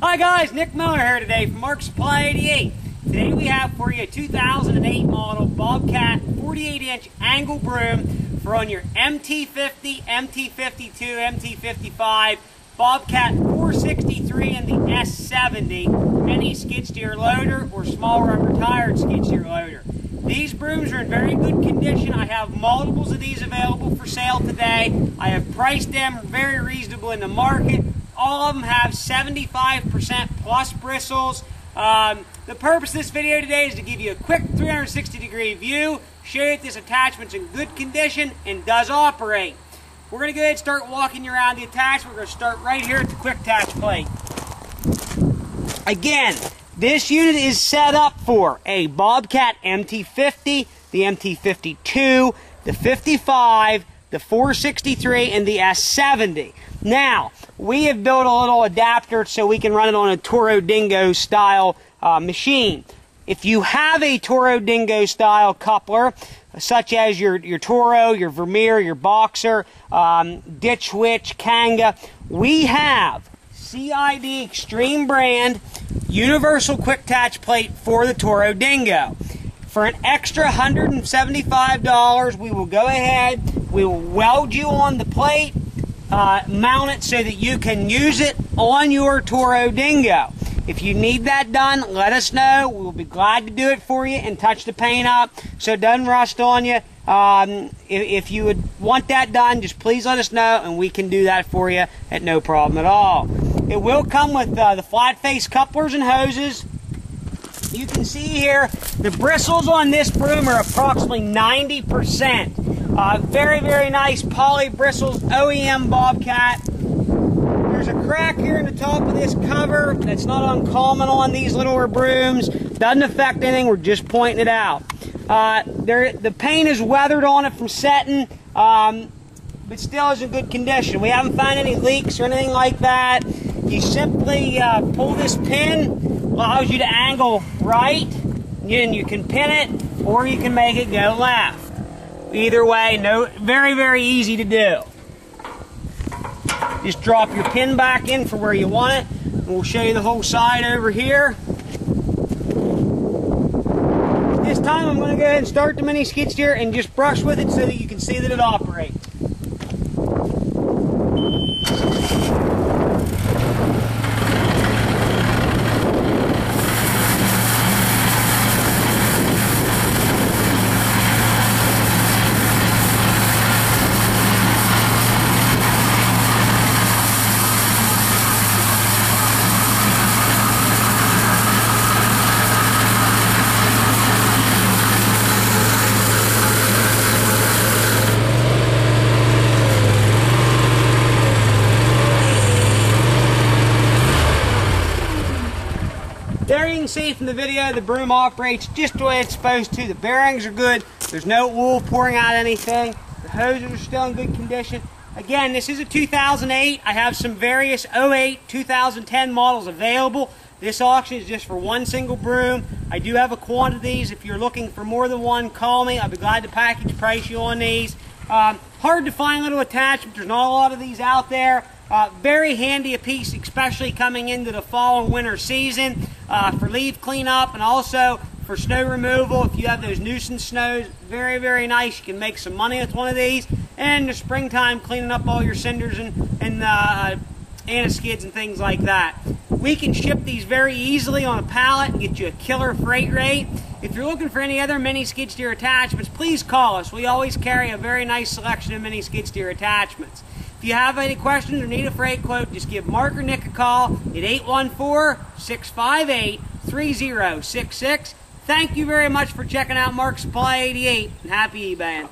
Hi guys, Nick Miller here today from Mark Supply 88. Today we have for you a 2008 model Bobcat 48 inch angle broom for on your MT50, MT52, MT55, Bobcat 463 and the S70, any skid steer loader or smaller unretired skid steer loader. These brooms are in very good condition. I have multiples of these available for sale today. I have priced them very reasonable in the market. All of them have 75% plus bristles. Um, the purpose of this video today is to give you a quick 360 degree view, show you that this attachment's in good condition and does operate. We're going to go ahead and start walking you around the attachment. We're going to start right here at the quick attach plate. Again, this unit is set up for a Bobcat MT50, the MT52, the 55, the 463, and the S70. Now, we have built a little adapter so we can run it on a Toro Dingo style uh, machine. If you have a Toro Dingo style coupler, such as your, your Toro, your Vermeer, your Boxer, um, Ditch Witch, Kanga, we have CID Extreme brand universal quick attach plate for the Toro Dingo. For an extra $175, we will go ahead, we will weld you on the plate, uh, mount it so that you can use it on your Toro Dingo. If you need that done, let us know. We'll be glad to do it for you and touch the paint up so it doesn't rust on you. Um, if, if, you would want that done, just please let us know and we can do that for you at no problem at all. It will come with uh, the flat face couplers and hoses. You can see here the bristles on this broom are approximately 90%. Uh, very, very nice poly bristles OEM Bobcat. There's a crack here in the top of this cover that's not uncommon on these littler brooms. Doesn't affect anything, we're just pointing it out. Uh, there, the paint is weathered on it from setting, um, but still is in good condition. We haven't found any leaks or anything like that. You simply uh, pull this pin, allows you to angle right, and you can pin it, or you can make it go left. Either way, no, very, very easy to do. Just drop your pin back in for where you want it, and we'll show you the whole side over here. This time I'm going to go ahead and start the mini skid steer and just brush with it so that you can see that it operates. There you can see from the video the broom operates just the way it's supposed to. The bearings are good. There's no wool pouring out anything. The hoses are still in good condition. Again, this is a 2008. I have some various 08, 2010 models available. This auction is just for one single broom. I do have a quantities. If you're looking for more than one, call me. I'll be glad to package price you on these. Um, hard to find little attachments. There's not a lot of these out there. Uh, very handy a piece, especially coming into the fall and winter season uh, for leaf cleanup and also for snow removal. If you have those nuisance snows, very, very nice. You can make some money with one of these. And the springtime, cleaning up all your cinders and, and uh, skids and things like that. We can ship these very easily on a pallet and get you a killer freight rate. If you're looking for any other mini skid steer attachments, please call us. We always carry a very nice selection of mini skid steer attachments. If you have any questions or need a freight quote, just give Mark or Nick a call at 814-658-3066. Thank you very much for checking out Mark Supply 88 and happy eBaying.